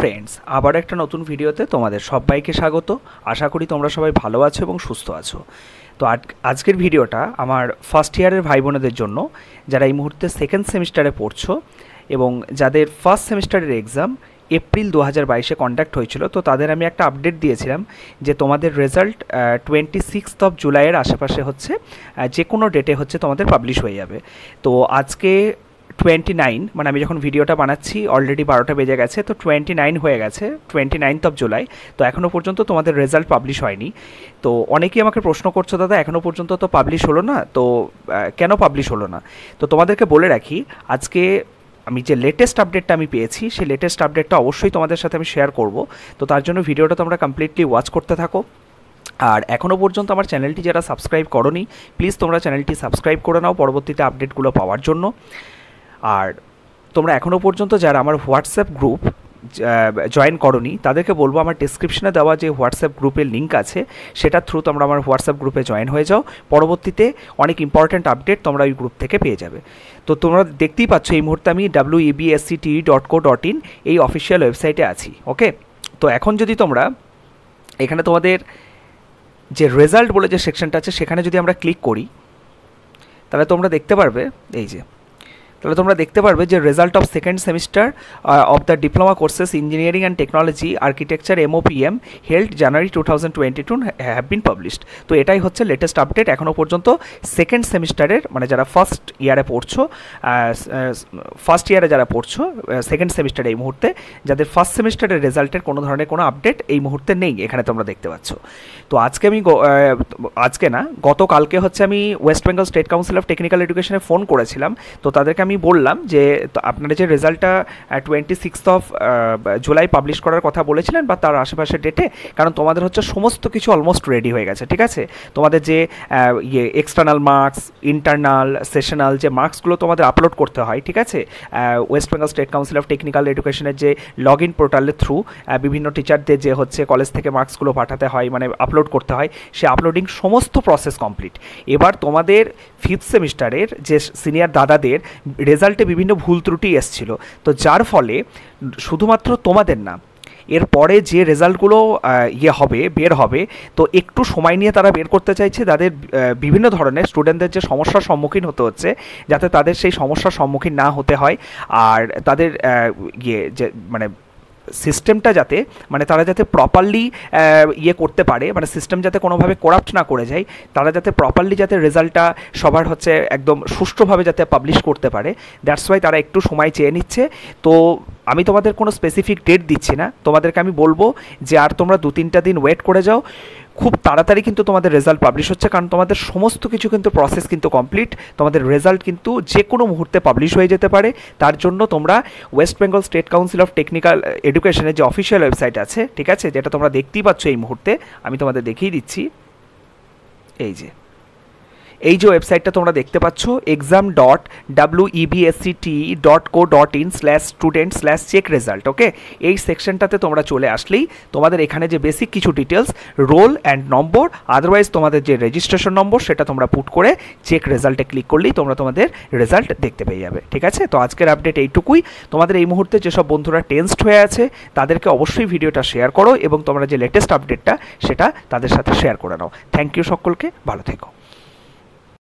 Friends আবার একটা নতুন ভিডিওতে তোমাদের সবাইকে স্বাগত। আশা করি তোমরা সবাই ভালো আছো এবং সুস্থ আছো। তো আজকের ভিডিওটা আমার ফার্স্ট ইয়ারের ভাই বোনেদের জন্য, যারা এই মুহূর্তে সেকেন্ড সেমিস্টারে পড়ছো এবং যাদের ফার্স্ট সেমিস্টারের এক্সাম এপ্রিল দু হাজার বাইশে কন্ডাক্ট হয়েছিল, তো তাদের আমি একটা আপডেট দিয়েছিলাম যে তোমাদের রেজাল্ট টোয়েন্টি সিক্সথ অফ জুলাইয়ের আশেপাশে হচ্ছে যে কোনো ডেটে হচ্ছে তোমাদের পাবলিশ হয়ে যাবে। তো আজকে টোয়েন্টি নাইন মানে আমি যখন ভিডিওটা বানাচ্ছি অলরেডি বারোটা বেজে গেছে, তো টোয়েন্টি নাইন হয়ে গেছে টোয়েন্টি নাইনথ অফ জুলাই তো এখনও পর্যন্ত তোমাদের রেজাল্ট পাবলিশ হয়নি। তো অনেকেই আমাকে প্রশ্ন করছ, দাদা এখনও পর্যন্ত তো পাবলিশ হলো না? তো কেন পাবলিশ হলো না? তো তোমাদেরকে বলে রাখি, আজকে আমি যে লেটেস্ট আপডেটটা আমি পেয়েছি, সেই লেটেস্ট আপডেটটা অবশ্যই তোমাদের সাথে আমি শেয়ার করব। তো তার জন্য ভিডিওটা তোমরা কমপ্লিটলি ওয়াচ করতে থাকো। আর এখনও পর্যন্ত আমার চ্যানেলটি যারা সাবস্ক্রাইব করনি প্লিজ তোমরা চ্যানেলটি সাবস্ক্রাইব করে নাও পরবর্তীতে আপডেটগুলো পাওয়ার জন্য। আর তোমরা এখনও পর্যন্ত যারা আমার হোয়াটসঅ্যাপ গ্রুপ জয়েন করনি, তাদেরকে বলব আমার ডিসক্রিপশনে দেওয়া যে হোয়াটসঅ্যাপ গ্রুপের লিঙ্ক আছে সেটার থ্রু তোমরা আমার হোয়াটসঅ্যাপ গ্রুপে জয়েন হয়ে যাও। পরবর্তীতে অনেক ইম্পর্ট্যান্ট আপডেট তোমরা ওই গ্রুপ থেকে পেয়ে যাবে। তো তোমরা দেখতেই পাচ্ছ, এই মুহূর্তে আমি W EBSC dot co dot in এই অফিসিয়াল ওয়েবসাইটে আছি ওকে তো এখন যদি তোমরা এখানে তোমাদের যে রেজাল্ট বলে যে সেকশনটা আছে, সেখানে যদি আমরা ক্লিক করি, তাহলে তোমরা দেখতে পারবে, এই যে তাহলে তোমরা দেখতে পারবে যে result of second semester of the diploma courses engineering and technology architecture MOPM held January two thousand twenty two have been published তো এটাই হচ্ছে লেটেস্ট আপডেট এখনও পর্যন্ত সেকেন্ড সেমিস্টারের মানে যারা ফার্স্ট ইয়ারে পড়ছো ফার্স্ট ইয়ারে যারা পড়ছো সেকেন্ড সেমিস্টারে এই মুহূর্তে, যাদের ফার্স্ট সেমিস্টারের রেজাল্টের কোনো ধরনের কোনো আপডেট এই মুহূর্তে নেই, এখানে তোমরা দেখতে পাচ্ছ। তো আজকে আমি আজকে না, গতকালকে হচ্ছে আমি West Bengal state council of technical এডুকেশনে phone করেছিলাম, তো তাদেরকে আমি বললাম যে আপনারা যে রেজাল্টটা twenty sixth of July publish করার কথা বলেছিলেন বা তার আশেপাশে ডেটে কারণ তোমাদের হচ্ছে সমস্ত কিছু অলমোস্ট রেডি হয়ে গেছে, ঠিক আছে? তোমাদের যে ইয়ে এক্সটার্নাল মার্কস ইন্টারনাল সেশনাল যে মার্কসগুলো তোমাদের আপলোড করতে হয়, ঠিক আছে? West Bengal state council of technical এডুকেশনের যে লগ ইন পোর্টালের থ্রু বিভিন্ন টিচারদের যে হচ্ছে কলেজ থেকে মার্কসগুলো পাঠাতে হয় মানে আপলোড করতে হয়, সে আপলোডিং সমস্ত প্রসেস কমপ্লিট এবার তোমাদের ফিফথ সেমিস্টারের যে সিনিয়র দাদাদের রেজাল্টে বিভিন্ন ভুল ত্রুটি এসছিল। তো যার ফলে শুধুমাত্র তোমাদের না এরপরে যে রেজাল্টগুলো ইয়ে হবে, বের হবে, তো একটু সময় নিয়ে তারা বের করতে চাইছে তাদের বিভিন্ন ধরনের স্টুডেন্টদের যে সমস্যার সম্মুখীন হতে হচ্ছে, যাতে তাদের সেই সমস্যার সম্মুখীন না হতে হয়। আর তাদের ইয়ে যে মানে সিস্টেমটা যাতে মানে তারা যাতে প্রপারলি ইয়ে করতে পারে মানে সিস্টেম যাতে কোনোভাবে করাপ্ট না করে যায়, তারা যাতে প্রপারলি যাতে রেজাল্টটা সবার হচ্ছে একদম সুষ্ঠুভাবে যাতে পাবলিশ করতে পারে দ্যাটস ওয়াই তারা একটু সময় চেয়ে নিচ্ছে। তো আমি তোমাদের কোনো স্পেসিফিক ডেট দিচ্ছি না। তোমাদেরকে আমি বলব যে আর তোমরা দু তিনটা দিন ওয়েট করে যাও। খুব তাড়াতাড়ি কিন্তু তোমাদের রেজাল্ট পাবলিশ হচ্ছে, কারণ তোমাদের সমস্ত কিছু কিন্তু প্রসেস কিন্তু কমপ্লিট তোমাদের রেজাল্ট কিন্তু যে কোনো মুহূর্তে পাবলিশ হয়ে যেতে পারে। তার জন্য তোমরা West Bengal state council of technical এডুকেশনের যে অফিসিয়াল ওয়েবসাইট আছে, ঠিক আছে? যেটা তোমরা দেখতেই পাচ্ছ এই মুহূর্তে, আমি তোমাদের দেখিয়ে দিচ্ছি। এই যে। এই যে ওয়েবসাইটটা তোমরা দেখতে পাচ্ছ exam dot W EBSCT dot co dot in slash student slash check result okay এই সেকশনটাতে তোমরা চলে আসলেই তোমাদের এখানে যে বেসিক কিছু details roll and number otherwise তোমাদের যে রেজিস্ট্রেশন নম্বর সেটা তোমরা পুট করে চেক রেজাল্টে ক্লিক করলেই তোমরা তোমাদের রেজাল্ট দেখতে পেয়ে যাবে, ঠিক আছে? তো আজকের আপডেট এইটুকুই। তোমাদের এই মুহূর্তে যেসব বন্ধুরা টেন্সড হয়ে আছে, তাদেরকে অবশ্যই ভিডিওটা শেয়ার করো এবং তোমরা যে লেটেস্ট আপডেটটা সেটা তাদের সাথে শেয়ার করে নাও। থ্যাংক ইউ সকলকে, ভালো থেকো।